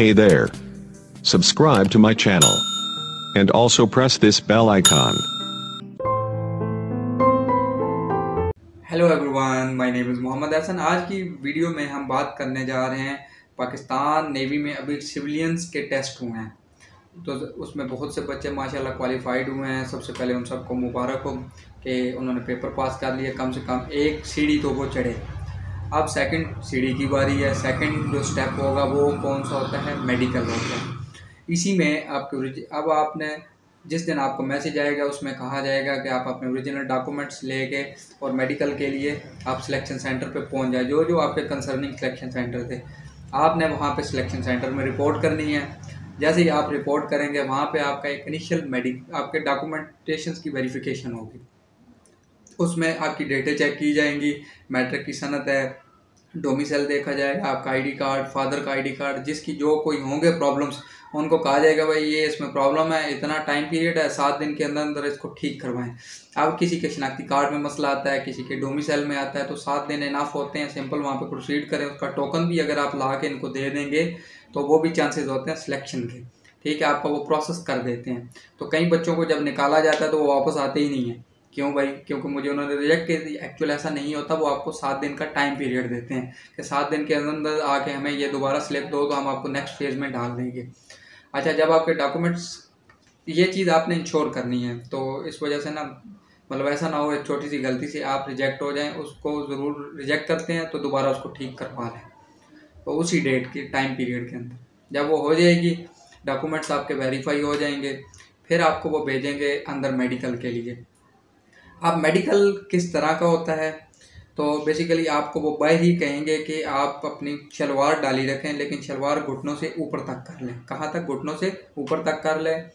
Hey there. Subscribe to my channel. And also press this bell icon. Hello everyone my name is Mohammad Hasan आज की video में हम बात करने जा रहे हैं पाकिस्तान नेवी में अभी सिविलियंस के टेस्ट हुए हैं तो उसमें बहुत से बच्चे माशाल्लाह क्वालिफाइड हुए हैं सबसे पहले उन सबको मुबारक हो कि उन्होंने पेपर पास कर लिया कम से कम एक सीढ़ी तो वो चढ़े अब सेकंड सीढ़ी की बारी है। सेकंड जो स्टेप होगा वो कौन सा होता है? मेडिकल होता है। इसी में आपके अब आपने जिस दिन आपको मैसेज आएगा, उसमें कहा जाएगा कि आप अपने ओरिजिनल डॉक्यूमेंट्स लेके और मेडिकल के लिए आप सिलेक्शन सेंटर पे पहुँच जाए। जो जो आपके कंसर्निंग सिलेक्शन सेंटर थे, आपने वहाँ पे सिलेक्शन सेंटर में रिपोर्ट करनी है। जैसे ही आप रिपोर्ट करेंगे, वहाँ पे आपका एक इनिशियल मेडिक आपके डॉक्यूमेंटेशन की वेरिफिकेशन होगी। उसमें आपकी डेटे चेक की जाएँगी। मैट्रिक की सनत है। डोमिसल देखा जाएगा, आपका आईडी कार्ड फादर का आईडी कार्ड जिसकी जो कोई होंगे प्रॉब्लम्स उनको कहा जाएगा, भाई, ये इसमें प्रॉब्लम है, इतना टाइम पीरियड है, सात दिन के अंदर अंदर इसको ठीक करवाएँ। अब किसी के शनाख्ती कार्ड में मसला आता है, किसी के डोमिसल में आता है तो सात दिन इनाफ होते हैं सिंपल वहाँ पर प्रोसीड करें, उसका टोकन भी अगर आप ला के इनको दे देंगे तो वो भी चांसेज होते हैं सिलेक्शन के। ठीक है, आपका वो प्रोसेस कर देते हैं। तो कई बच्चों को जब निकाला जाता है तो वो वापस आते ही नहीं है। क्यों भाई? क्योंकि मुझे उन्होंने रिजेक्ट कर दी एक्चुअल ऐसा नहीं होता। वो आपको सात दिन का टाइम पीरियड देते हैं। कि सात दिन के अंदर आके हमें ये दोबारा स्लिप दो तो हम आपको नेक्स्ट फ़ेज़ में डाल देंगे। अच्छा जब आपके डॉक्यूमेंट्स ये चीज़ आपने इंश्योर करनी है तो इस वजह से ना मतलब ऐसा ना हो, एक छोटी सी गलती से आप रिजेक्ट हो जाएँ, उसको ज़रूर रिजेक्ट करते हैं तो दोबारा उसको ठीक करवा लें। तो उसी डेट के टाइम पीरियड के अंदर। जब वो हो जाएगी डॉक्यूमेंट्स आपके वेरीफाई हो जाएँगे, फिर आपको वो भेजेंगे अंदर मेडिकल के लिए। अब मेडिकल किस तरह का होता है? तो बेसिकली आपको वो बाहर ही कहेंगे कि आप अपनी शलवार डाली रखें, लेकिन शलवार घुटनों से ऊपर तक कर लें। कहाँ तक? घुटनों से ऊपर तक कर लें।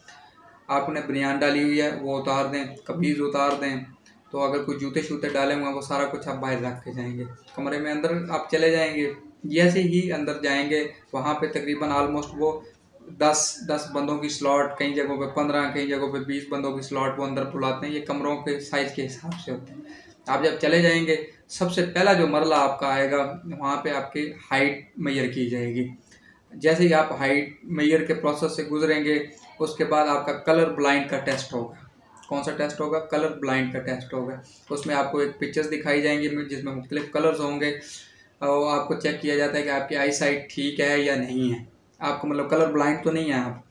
आपने बनियान डाली हुई है, वो उतार दें, कमीज़ उतार दें। तो अगर कोई जूते शूते डाले हुए हैं, वो सारा कुछ आप बाहर रख के जाएँगे। कमरे में अंदर आप चले जाएँगे। जैसे ही अंदर जाएँगे, वहाँ पे तकरीबन आलमोस्ट वो दस दस बंदों की स्लॉट कई जगहों पे पंद्रह, कई जगहों पे बीस बंदों की स्लॉट वो अंदर बुलाते हैं। ये कमरों के साइज़ के हिसाब से होते हैं। आप जब चले जाएँगे, सबसे पहला जो मरला आपका आएगा, वहाँ पे आपकी हाइट मैयर की जाएगी। जैसे ही आप हाइट मैयर के प्रोसेस से गुजरेंगे, उसके बाद आपका कलर ब्लाइंड का टेस्ट होगा। कौन सा टेस्ट होगा? कलर ब्लाइंड का टेस्ट होगा। उसमें आपको एक पिक्चर्स दिखाई जाएँगी जिसमें मुख्तलिफ़ कलर्स होंगे। और आपको चेक किया जाता है कि आपकी आई साइट ठीक है या नहीं है। आपको मतलब कलर ब्लाइंड तो नहीं है आप।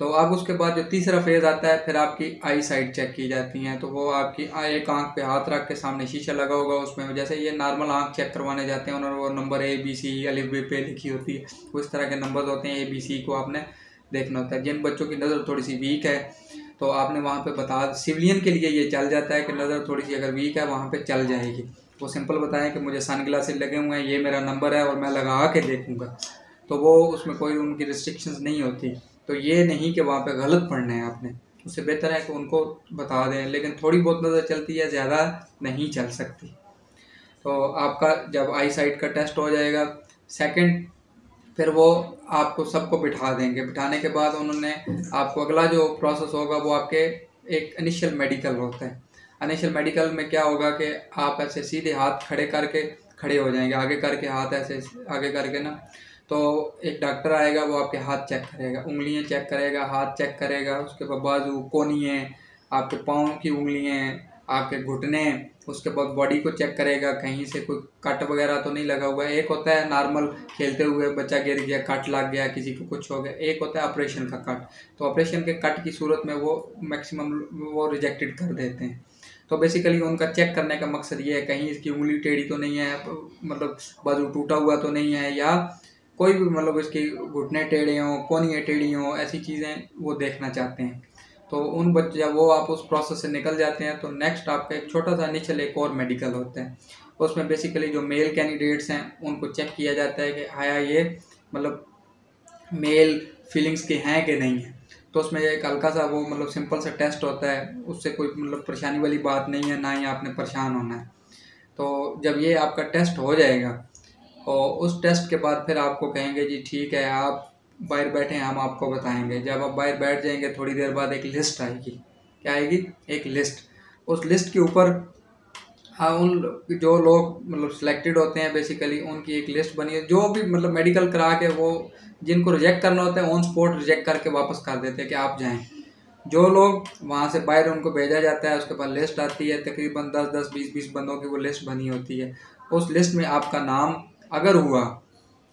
तो अब उसके बाद जो तीसरा फ़ेज़ आता है, फिर आपकी आई साइड चेक की जाती हैं। तो वो आपकी एक आँख पे हाथ रख के सामने शीशा लगा होगा, उसमें जैसे ये नॉर्मल आँख चेक करवाने जाते हैं उन्होंने वो नंबर ए बी सी अलिफ बी पे लिखी होती है। उस तरह के नंबर होते हैं ए बी सी को आपने देखना होता है। जिन बच्चों की नज़र थोड़ी सी वीक है तो आपने वहाँ पर बता सिविलियन के लिए ये चल जाता है कि नज़र थोड़ी सी अगर वीक है, वहाँ पर चल जाएगी। वो सिंपल बताएँ कि मुझे सन ग्लासेस लगे हुए हैं, ये मेरा नंबर है, और मैं लगा के देखूँगा। तो वो उसमें कोई उनकी रिस्ट्रिक्शंस नहीं होती। तो ये नहीं कि वहाँ पे गलत पढ़ना है आपने। उससे बेहतर है कि उनको बता दें, लेकिन थोड़ी बहुत नज़र चलती है, ज़्यादा नहीं चल सकती। तो आपका जब आई साइड का टेस्ट हो जाएगा सेकंड फिर वो आपको सबको बिठा देंगे। बिठाने के बाद उन्होंने आपको अगला जो प्रोसेस होगा, वो आपके एक इनिशियल मेडिकल होता है। इनिशियल मेडिकल में क्या होगा कि आप ऐसे सीधे हाथ खड़े करके खड़े हो जाएँगे। आगे करके हाथ ऐसे, आगे करके ना तो एक डॉक्टर आएगा, वो आपके हाथ चेक करेगा, उंगलियाँ चेक करेगा, हाथ चेक करेगा, उसके बाद बाजू कोनिए आपके पाँव की उंगलियाँ आपके घुटने उसके बाद बॉडी को चेक करेगा, कहीं से कोई कट वगैरह तो नहीं लगा हुआ एक होता है नॉर्मल खेलते हुए बच्चा गिर गया, कट लग गया, किसी को कुछ हो गया, एक होता है ऑपरेशन का कट। तो ऑपरेशन के कट की सूरत में वो मैक्सिमम वो रिजेक्टेड कर देते हैं। तो बेसिकली उनका चेक करने का मकसद ये है, कहीं इसकी उंगली टेढ़ी तो नहीं है मतलब बाजू टूटा हुआ तो नहीं है, या कोई भी मतलब इसकी घुटने टेढ़े हों कोनियाँ टेढ़ी हों, ऐसी चीज़ें वो देखना चाहते हैं। तो उन बच्चे जब वो आप उस प्रोसेस से निकल जाते हैं तो नेक्स्ट आपका एक छोटा सा निचल एक और मेडिकल होता है। उसमें बेसिकली जो मेल कैंडिडेट्स हैं, उनको चेक किया जाता है कि आया ये मतलब मेल फीलिंग्स के हैं कि नहीं है? तो उसमें एक हल्का सा वो मतलब सिंपल सा टेस्ट होता है। उससे कोई मतलब परेशानी वाली बात नहीं है, ना ही आपने परेशान होना है। तो जब ये आपका टेस्ट हो जाएगा और उस टेस्ट के बाद फिर आपको कहेंगे जी, ठीक है, आप बाहर बैठे हम आपको बताएँगे। जब आप बाहर बैठ जाएँगे, थोड़ी देर बाद एक लिस्ट आएगी। क्या आएगी? एक लिस्ट उस लिस्ट के ऊपर हाँ उन जो लोग मतलब सिलेक्टेड होते हैं बेसिकली उनकी एक लिस्ट बनी है। जो भी मतलब मेडिकल करा के वो, जिनको रिजेक्ट करना होता है ऑन स्पॉट रिजेक्ट करके वापस कर देते हैं कि आप जाएँ। जो लोग वहाँ से बाहर उनको भेजा जाता है, उसके बाद लिस्ट आती है, तकरीबन दस दस, बीस बीस बंदों की वो लिस्ट बनी होती है। उस लिस्ट में आपका नाम अगर हुआ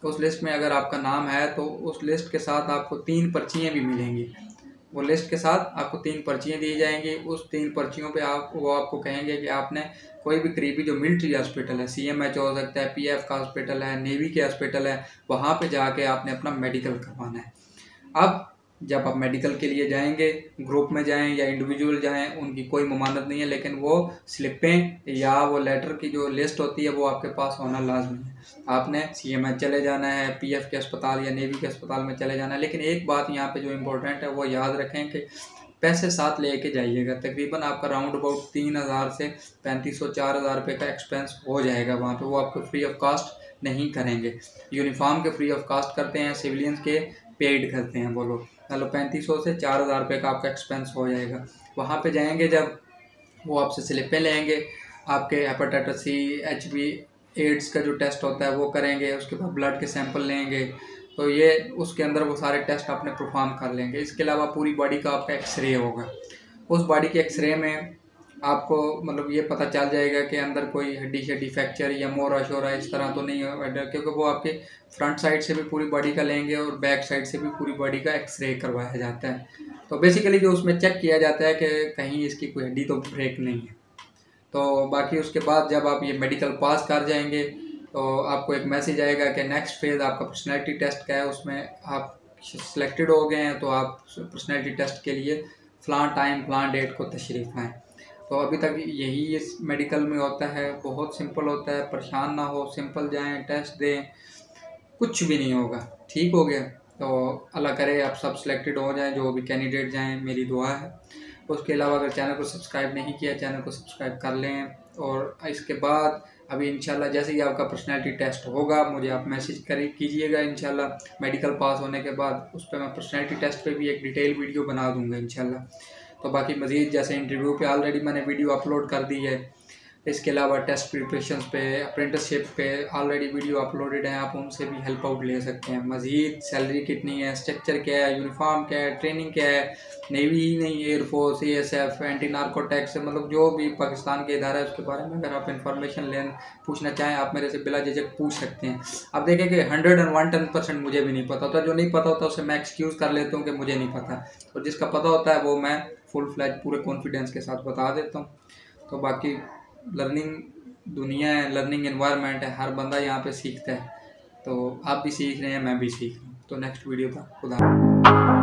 तो उस लिस्ट में अगर आपका नाम है तो उस लिस्ट के साथ आपको तीन पर्चियाँ भी मिलेंगी। वो लिस्ट के साथ आपको तीन पर्चियाँ दी जाएँगी। उस तीन पर्चियों पे आप, वो आपको कहेंगे कि आपने कोई भी करीबी जो मिलिट्री हॉस्पिटल है सी एम एच हो सकता है पी एफ़ का हॉस्पिटल है नेवी के हॉस्पिटल है, वहाँ पे जाके आपने अपना मेडिकल करवाना है। अब जब आप मेडिकल के लिए जाएँगे ग्रुप में जाएँ या इंडिविजुअल जाएँ, उनकी कोई ममानत नहीं है, लेकिन वो स्लिपें या वो लेटर की जो लिस्ट होती है, वो आपके पास होना लाजमी है। आपने सी एम चले जाना है पी एफ़ के अस्पताल या नेवी के अस्पताल में चले जाना है, लेकिन एक बात यहाँ पे जो इम्पोर्टेंट है, वो याद रखें कि पैसे साथ लेके जाइएगा। तकरीबन आपका राउंड अबाउट तीन हज़ार से पैंतीस सौ चार हज़ार रुपये का एक्सपेंस हो जाएगा वहाँ पे। वो आपको फ्री ऑफ़ कास्ट नहीं करेंगे। यूनिफॉर्म के फ्री ऑफ़ कास्ट करते हैं सिविलियंस के पेड करते हैं वो लोग। मतलब पैंतीस सौ से चार हज़ार रुपये का आपका एक्सपेंस हो जाएगा। वहाँ पे जाएँगे जब, वो आपसे स्लिपें लेंगे, आपके hepatitis C H B AIDS का जो टेस्ट होता है वो करेंगे, उसके बाद ब्लड के सैंपल लेंगे तो ये, उसके अंदर वो सारे टेस्ट आपने परफॉर्म कर लेंगे। इसके अलावा पूरी बॉडी का आपका एक्सरे होगा। उस बॉडी के एक्सरे में आपको मतलब ये पता चल जाएगा कि अंदर कोई हड्डी शड्डी फ्रैक्चर या मोरा शोरा इस तरह तो नहीं होगा क्योंकि वो आपके फ्रंट साइड से भी पूरी बॉडी का लेंगे और बैक साइड से भी पूरी बॉडी का एक्सरे करवाया जाता है। तो बेसिकली जो उसमें चेक किया जाता है कि कहीं इसकी कोई हड्डी तो ब्रेक नहीं है। तो बाकी उसके बाद जब आप ये मेडिकल पास कर जाएँगे तो आपको एक मैसेज आएगा कि नेक्स्ट फ़ेज़ आपका पर्सनैलिटी टेस्ट का है, उसमें आप सिलेक्टेड हो गए हैं तो आप पर्सनैलिटी टेस्ट के लिए फ़लाँ टाइम फ़लाँ डेट को तशरीफ़ लाएँ। तो अभी तक यही इस मेडिकल में होता है। बहुत सिंपल होता है। परेशान ना हो। सिंपल जाएँ टेस्ट दें। कुछ भी नहीं होगा। ठीक हो गया। तो अल्लाह करे आप सब सिलेक्टेड हो जाएँ। जो भी कैंडिडेट जाएँ, मेरी दुआ है। उसके अलावा अगर चैनल को सब्सक्राइब नहीं किया चैनल को सब्सक्राइब कर लें। और इसके बाद अभी इंशाल्लाह जैसे ही आपका पर्सनैलिटी टेस्ट होगा, मुझे आप मैसेज करें, कीजिएगा इंशाल्लाह। मेडिकल पास होने के बाद उस पर मैं पर्सनैलिटी टेस्ट पे भी एक डिटेल वीडियो बना दूँगा इंशाल्लाह। तो बाकी मज़ीद जैसे इंटरव्यू पे ऑलरेडी मैंने वीडियो अपलोड कर दी है। इसके अलावा टेस्ट प्रिपरेशन पे अप्रेंटिसशिप पे ऑलरेडी वीडियो अपलोडेड है, आप उनसे भी हेल्प आउट ले सकते हैं। मज़ीद सैलरी कितनी है स्ट्रक्चर क्या है यूनिफॉर्म क्या है ट्रेनिंग क्या है? नेवी ही नहीं air force A S F anti narcotics मतलब जो भी पाकिस्तान के इदारा है, उसके बारे में अगर आप इन्फॉर्मेशन लें पूछना चाहें, आप मेरे से बिला झिझक पूछ सकते हैं। अब देखें कि hundred and one ten percent मुझे भी नहीं पता होता। जो नहीं पता होता, उसे मैं एक्सक्यूज़ कर लेता हूँ कि मुझे नहीं पता। और जिसका पता होता है, वो मैं फुल फ्लैज पूरे कॉन्फिडेंस के साथ बता देता हूँ। तो बाकी लर्निंग दुनिया है लर्निंग इन्वायरमेंट है, हर बंदा यहाँ पे सीखता है। तो आप भी सीख रहे हैं, मैं भी सीख रहा हूँ। तो नेक्स्ट वीडियो तक खुदा